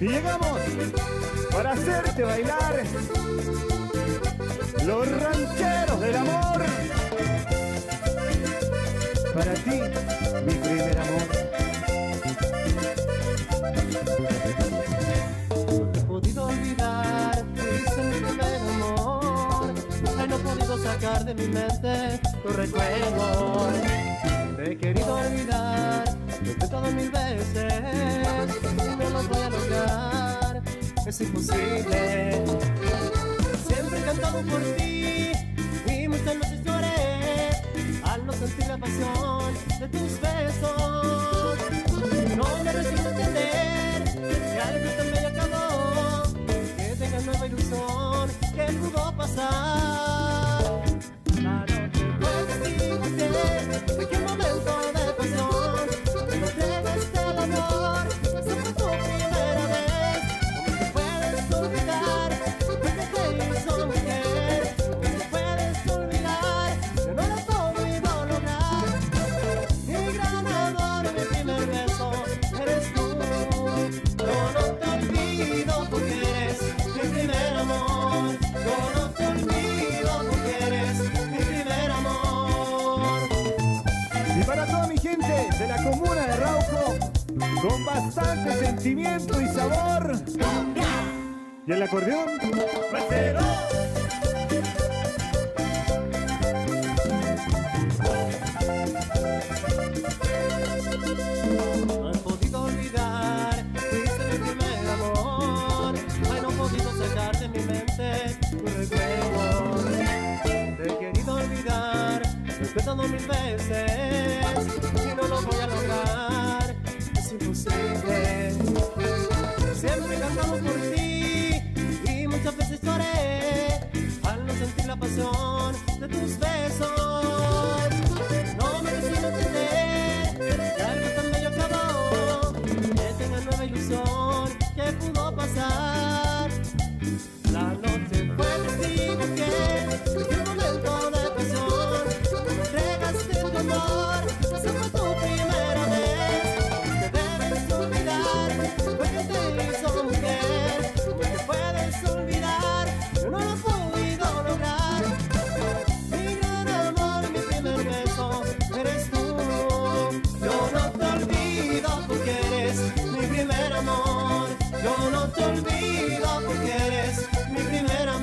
Y llegamos para hacerte bailar los rancheros del amor. Para ti, mi primer amor. No he podido olvidar, fuiste primer amor. Ay, no he podido sacar de mi mente tu recuerdo. Te he querido olvidar, lo mil veces. No lo voy a lograr, es imposible. Siempre he cantado por ti y muchas noches lloré al no sentir la pasión de tus besos. No me resisto a entender que algo tan bello acabó, que tenga nueva ilusión que pudo pasar. De la comuna de Rauco, con bastante sentimiento y sabor. ¿Y el acordeón? ¡Bracero! No he podido olvidar, fuiste mi primer amor. Ay, no he podido sacar de mi mente recuerdo. mil veces que no lo voy a lograr, es imposible. Siempre cantamos por ti y muchas veces lloré al no sentir la pasión de tus besos. fue tu primera vez. Te debes olvidar lo te hizo mujer. No puedes olvidar, yo no lo he podido lograr. Mi gran amor, mi primer beso, eres tú. Yo no te olvido porque eres mi primer amor. Yo no te olvido porque eres mi primer amor.